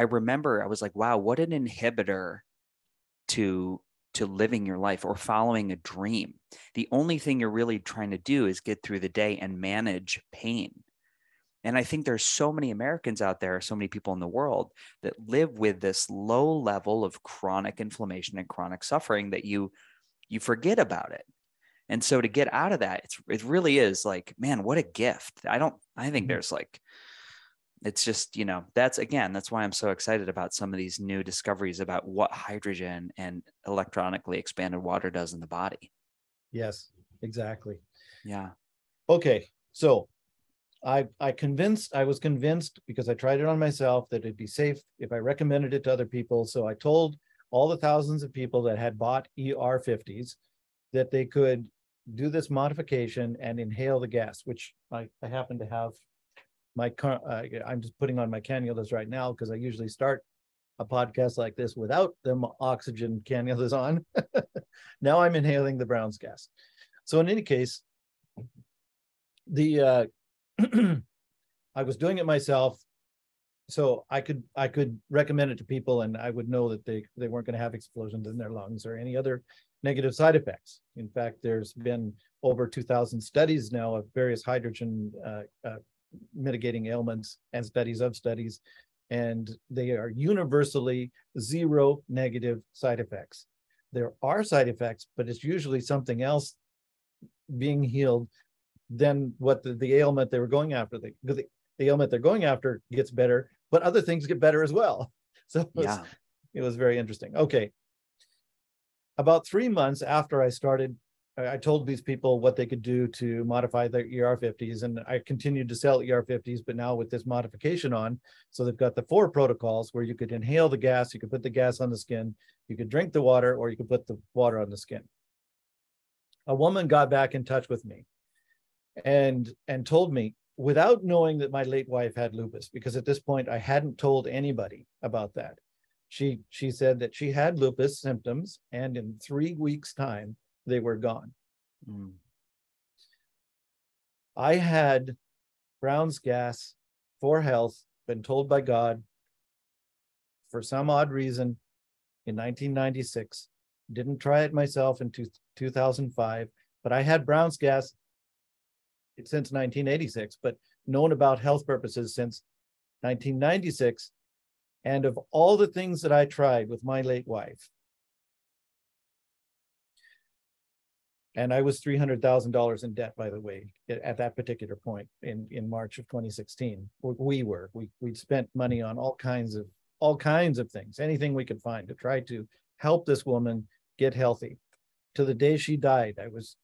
I remember I was like, wow, what an inhibitor to to living your life or following a dream. The only thing you're really trying to do is get through the day and manage pain. And I think there's so many Americans out there, so many people in the world that live with this low level of chronic inflammation and chronic suffering that you you forget about it. And so to get out of that, it's it really is like, man, what a gift. I don't I think mm-hmm. there's like it's just you know that's again that's why i'm so excited about some of these new discoveries about what hydrogen and electronically expanded water does in the body. Yes exactly. Yeah. Okay so i i convinced i was convinced because i tried it on myself that it'd be safe if i recommended it to other people. So i told all the thousands of people that had bought er50s that they could do this modification and inhale the gas which i, I happen to have my uh, I'm just putting on my cannulas right now because I usually start a podcast like this without them oxygen cannulas on. now I'm inhaling the Brown's gas. So in any case, the uh, I was doing it myself, so I could I could recommend it to people, and I would know that they they weren't going to have explosions in their lungs or any other negative side effects. In fact, there's been over 2,000 studies now of various hydrogen uh, uh, mitigating ailments and studies of studies, and they are universally zero negative side effects. There are side effects, but it's usually something else being healed than what the, the ailment they were going after. The, the, the ailment they're going after gets better, but other things get better as well. So it was, yeah. it was very interesting. Okay. About three months after I started I told these people what they could do to modify their ER50s, and I continued to sell ER50s, but now with this modification on. So they've got the four protocols where you could inhale the gas, you could put the gas on the skin, you could drink the water, or you could put the water on the skin. A woman got back in touch with me and and told me without knowing that my late wife had lupus, because at this point I hadn't told anybody about that. She she said that she had lupus symptoms, and in three weeks' time they were gone. Mm. I had Brown's gas for health, been told by God for some odd reason in 1996. Didn't try it myself in two, 2005, but I had Brown's gas since 1986, but known about health purposes since 1996. And of all the things that I tried with my late wife, And I was $300,000 in debt, by the way, at that particular point in, in March of 2016. We were, we, we'd spent money on all kinds of, all kinds of things, anything we could find to try to help this woman get healthy. To the day she died, I was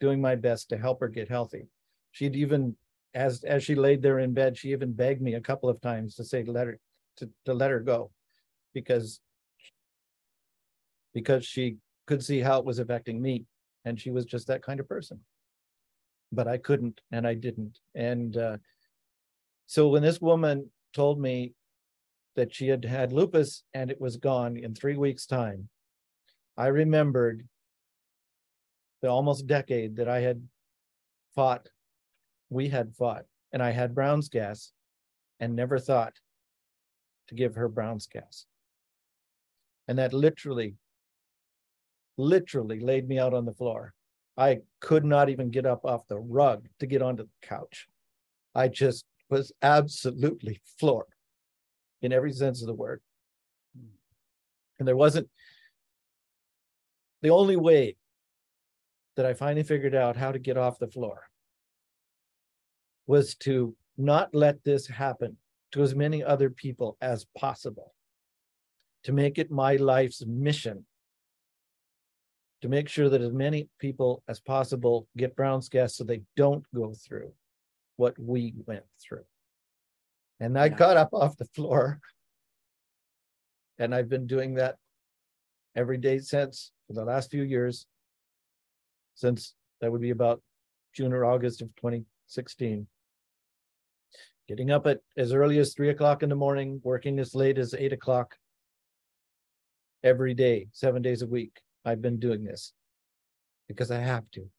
doing my best to help her get healthy. She'd even, as, as she laid there in bed, she even begged me a couple of times to say, to let her, to, to let her go because, because she could see how it was affecting me and she was just that kind of person. But i couldn't and i didn't. And uh, so when this woman told me that she had had lupus and it was gone in three weeks time i remembered the almost decade that i had fought we had fought and i had brown's gas and never thought to give her brown's gas. And that literally literally laid me out on the floor. I could not even get up off the rug to get onto the couch. I just was absolutely floored in every sense of the word. And there wasn't the only way that I finally figured out how to get off the floor was to not let this happen to as many other people as possible, to make it my life's mission to make sure that as many people as possible get Brown's gas so they don't go through what we went through. And I yeah. got up off the floor. And I've been doing that every day since for the last few years, since that would be about June or August of 2016. Getting up at as early as three o'clock in the morning, working as late as eight o'clock every day, seven days a week. I've been doing this because I have to.